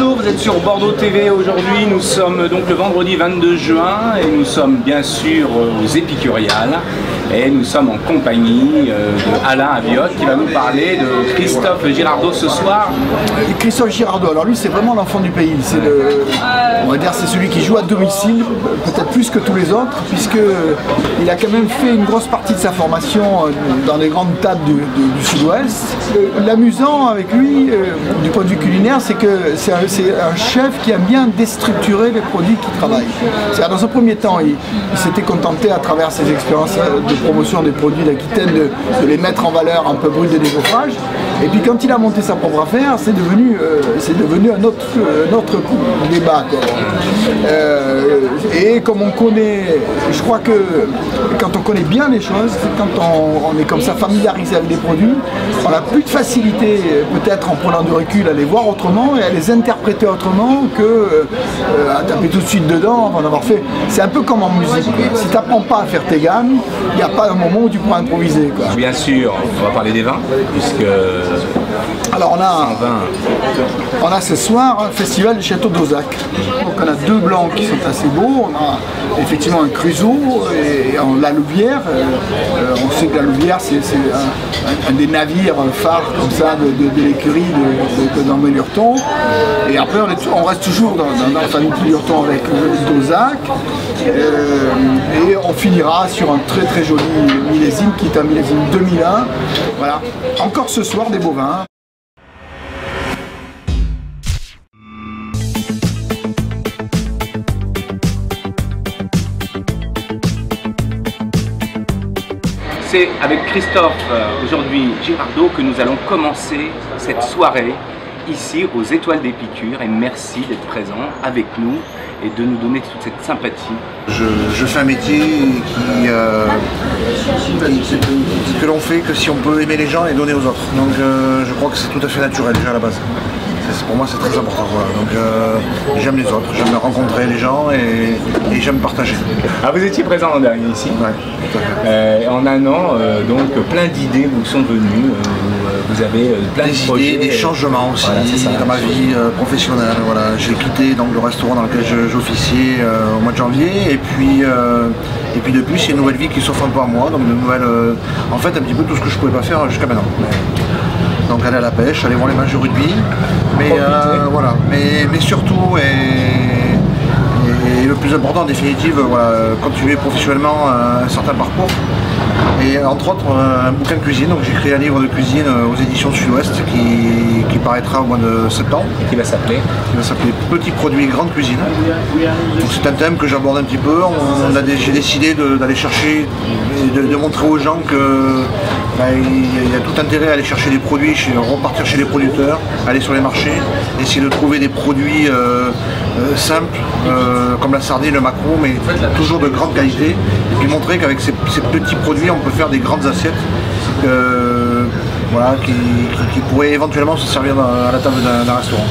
vous êtes sur Bordeaux TV aujourd'hui. Nous sommes donc le vendredi 22 juin et nous sommes bien sûr aux Épicuriales. Et nous sommes en compagnie euh, de Alain Aviotte qui va nous parler de Christophe Girardot ce soir. Christophe Girardot, alors lui c'est vraiment l'enfant du pays. C'est on va dire c'est celui qui joue à domicile, peut-être plus que tous les autres, puisque il a quand même fait une grosse partie de sa formation euh, dans les grandes tables du, sud-ouest. L'amusant avec lui, euh, du point de vue culinaire, c'est que c'est un, chef qui aime bien déstructurer les produits qu'il travaille. Dans un premier temps, il, il s'était contenté à travers ses expériences de promotion des produits d'Aquitaine, de, les mettre en valeur un peu brut de décoffrage. Et puis quand il a monté sa propre affaire, c'est devenu, euh, c'est devenu un autre, autre débat. Euh, et comme on connaît, je crois que quand on connaît bien les choses, quand on, est comme ça familiarisé avec les produits, on a plus de facilité peut-être en prenant du recul à les voir autrement et à les interpréter autrement que euh, à taper tout de suite dedans avant d'avoir fait. C'est un peu comme en musique. Si tu n'apprends pas à faire tes gammes, il n'y a pas un moment où tu pourras improviser. Quoi. Bien sûr, on va parler des vins, puisque alors on a, on a ce soir un festival du château d'Ozac. Donc on a deux blancs qui sont assez beaux. On a effectivement un cruseau et la louvière. Euh, on sait que la louvière c'est un, des navires phares comme ça de, l'écurie de, de, Et après on, reste toujours dans, la famille Lurton avec euh, d'Ozac. Euh, et on finira sur un très très joli millésime qui est un millésime 2001. Voilà. Encore ce soir des bovins. c'est avec Christophe euh, aujourd'hui Girardot que nous allons commencer cette soirée ici aux Étoiles d'Épicure et merci d'être présent avec nous et de nous donner toute cette sympathie. Je, fais un métier qui, euh, que l'on fait que si on peut aimer les gens et donner aux autres. Donc euh, je crois que c'est tout à fait naturel déjà à la base pour moi c'est très important. Donc euh, j'aime les autres, j'aime rencontrer les gens et, j'aime partager. Ah, vous étiez présent l'an dernier ici Oui, tout à fait. Euh, en un an, donc plein d'idées vous sont venues. Vous avez plein des de projets. Idées, des changements aussi dans ma vie professionnelle. Voilà. J'ai quitté donc, le restaurant dans lequel j'officiais au mois de janvier et puis, et puis depuis c'est une nouvelle vie qui s'offre un peu à moi. Donc de nouvelles, en fait un petit peu tout ce que je ne pouvais pas faire jusqu'à maintenant donc aller à la pêche, aller voir les matchs de rugby, mais euh, voilà, mais, mais surtout et, le plus important en définitive, voilà, continuer professionnellement un certain parcours et entre autres un bouquin de cuisine. Donc j'ai créé un livre de cuisine euh, aux éditions Sud-Ouest qui, paraîtra au mois de septembre. Qui va s'appeler Qui va s'appeler Petits produits grande cuisine. c'est un thème que j'aborde un petit peu. j'ai décidé d'aller chercher et de, montrer aux gens que bah, il y a tout intérêt à aller chercher des produits, repartir chez les producteurs, aller sur les marchés, essayer de trouver des produits euh, euh, simples comme la sardine, le macro, mais toujours de grande qualité. Et puis montrer qu'avec ces petits produits, on peut faire des grandes assiettes euh, voilà, qui, pourraient éventuellement se servir à la table d'un restaurant.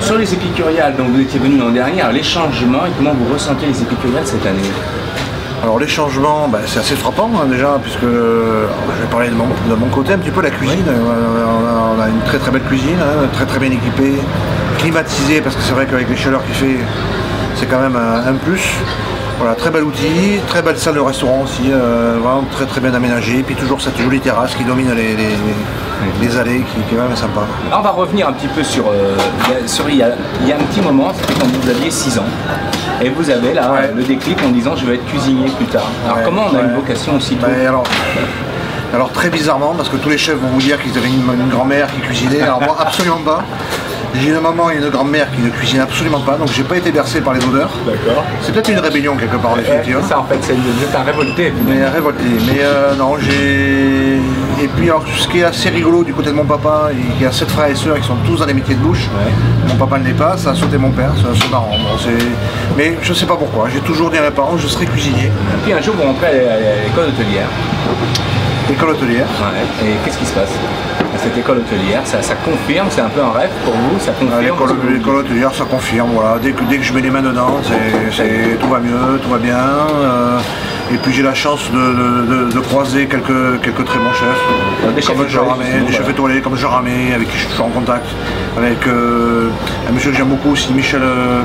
Sur les épicuriales, donc vous étiez venu l'an dernier, les changements et comment vous ressentez les épicuriales cette année? Alors les changements, bah, c'est assez frappant hein, déjà, puisque je vais parler de mon, côté un petit peu la cuisine. On, a, une très très belle cuisine, hein, très très bien équipée, climatisée, parce que c'est vrai qu'avec les chaleurs qu'il fait, c'est quand même un plus. Voilà, très bel outil, très belle salle de restaurant aussi, euh, vraiment très très bien aménagée. Et puis toujours cette jolie terrasse qui domine les, les, allées, qui, est vraiment sympa. on va revenir un petit peu sur, euh, il, y a, un petit moment, c'était quand vous aviez 6 ans. Et vous avez là le déclic en disant je vais être cuisinier plus tard. Alors comment on a une vocation aussi ben, alors, alors très bizarrement, parce que tous les chefs vont vous dire qu'ils avaient une grand-mère qui cuisinait, alors moi absolument pas. J'ai une maman et une grand-mère qui ne cuisinent absolument pas, donc j'ai pas été bercé par les odeurs. D'accord. C'est peut-être une rébellion quelque part, effectivement. C'est ça en fait, c'est un révolté. Mais révolté. Mais euh, non, j'ai. Et puis alors ce qui est assez rigolo du côté de mon papa, il y a sept frères et sœurs qui sont tous dans les métiers de bouche. Mon papa ne l'est pas, ça a sauté mon père, c'est marrant. mais je sais pas pourquoi. J'ai toujours dit à mes parents je serai cuisinier. Et puis un jour vous rentrez à l'école hôtelière. École hôtelière. Ouais. Et qu'est-ce qui se passe cette école hôtelière? Ça, confirme, c'est un peu un rêve pour vous ça confirme L'école hôtelière, ça confirme. Voilà. Dès, que, dès que je mets les mains dedans, c'est, tout va mieux, tout va bien. Euh, Et puis j'ai la chance de, croiser quelques, quelques très bons chefs, des comme Jean Ramé, des chefs étoilés comme Jean Ramé, avec qui je suis en contact, avec euh, un monsieur que j'aime beaucoup aussi, Michel euh,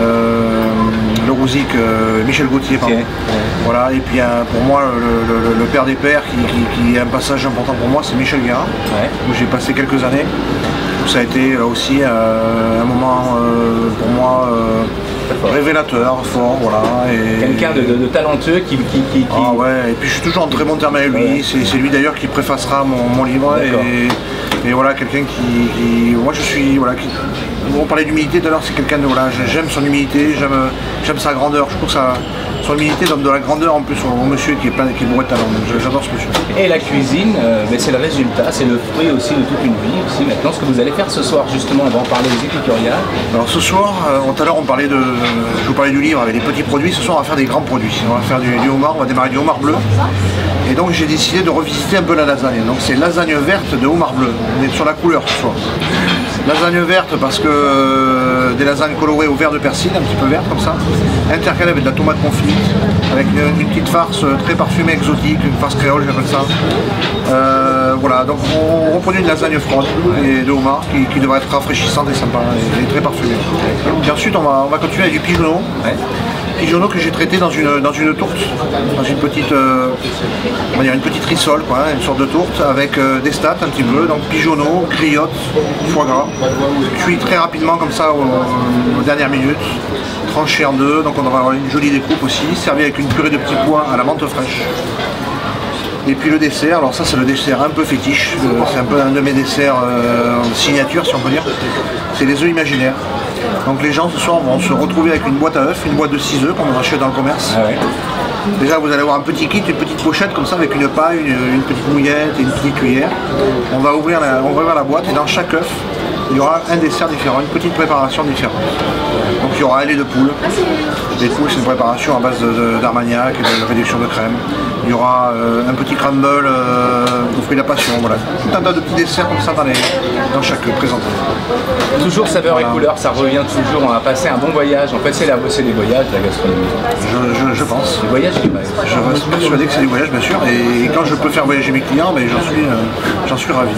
euh Le euh, Michel Gauthier, pardon. Voilà, et puis pour moi, le, père des pères, qui, est un passage important pour moi, c'est Michel Guerra, où j'ai passé quelques années. Ça a été aussi un moment pour moi révélateur, fort, voilà. Quelqu'un de, talentueux qui, Ah ouais, et puis je suis toujours en très bon terme avec lui, c'est lui d'ailleurs qui préfacera mon, livre, et, voilà, quelqu'un qui, Moi je suis... Voilà, on parlait d'humilité tout à l'heure, c'est quelqu'un de... Voilà, j'aime son humilité, j'aime sa grandeur, je trouve ça humilité donne de la grandeur en plus au, monsieur qui est, plein, qui est bourré de talent. J'adore ce monsieur. Et la cuisine, euh, ben, c'est le résultat, c'est le fruit aussi de toute une vie aussi. Maintenant, ce que vous allez faire ce soir, justement, on va en parler aux épicuriales. Alors ce soir, euh, tout à l'heure, on parlait de, je vous parlais du livre avec des petits produits. Ce soir, on va faire des grands produits. On va faire du, du homard, on va démarrer du homard bleu. Et donc j'ai décidé de revisiter un peu la lasagne. Donc c'est lasagne verte de homard bleu. On est sur la couleur ce soir. Lasagne verte parce que euh, des lasagnes colorées au vert de persil, un petit peu verte comme ça, intercalées avec de la tomate confite, avec une, petite farce très parfumée exotique, une farce créole j'appelle ça. Euh, voilà, donc on reproduit une lasagne froide et de homard qui, devrait être rafraîchissante et sympa et, très parfumée. Puis ensuite on va, on va continuer avec du pigeonneau pigeonneau que j'ai traité dans une, dans une tourte, dans une petite, euh, on va dire une petite quoi, une sorte de tourte avec euh, des stats un petit peu, donc pigeonneau, griotte, foie gras, cuit très rapidement comme ça aux, dernières minutes, tranché en deux, donc on aura une jolie découpe aussi, servi avec une purée de petits pois à la menthe fraîche. Et puis le dessert, alors ça c'est le dessert un peu fétiche, euh, c'est un peu un de mes desserts en signature si on peut dire, c'est les œufs imaginaires. Donc les gens ce soir vont se retrouver avec une boîte à œufs, une boîte de 6 œufs qu'on achète dans le commerce. Ah Déjà vous allez avoir un petit kit, une petite pochette comme ça avec une paille, une, petite mouillette et une petite cuillère. On va ouvrir la, on va ouvrir la boîte et dans chaque œuf, il y aura un dessert différent, une petite préparation différente. Donc il y aura un lait de poule. Les poules, c'est une préparation à base d'armagnac et de réduction de crème. Il y aura euh, un petit crumble euh, au fruit de la passion. Voilà. Tout un tas de petits desserts comme ça dans, chaque présentation. Toujours saveur et couleur, ça revient toujours. On a passé un bon voyage. En fait, c'est la des voyages, la gastronomie. Je, pense. Des voyages Je reste persuadé que c'est des voyages, bien sûr. Et quand je peux faire voyager mes clients, ben, j'en suis, euh, suis ravi.